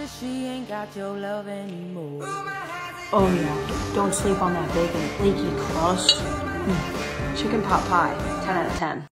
after she ain't got your love anymore. Oh yeah, don't sleep on that bacon, leaky crust. Mm. Chicken pot pie, 10 out of 10.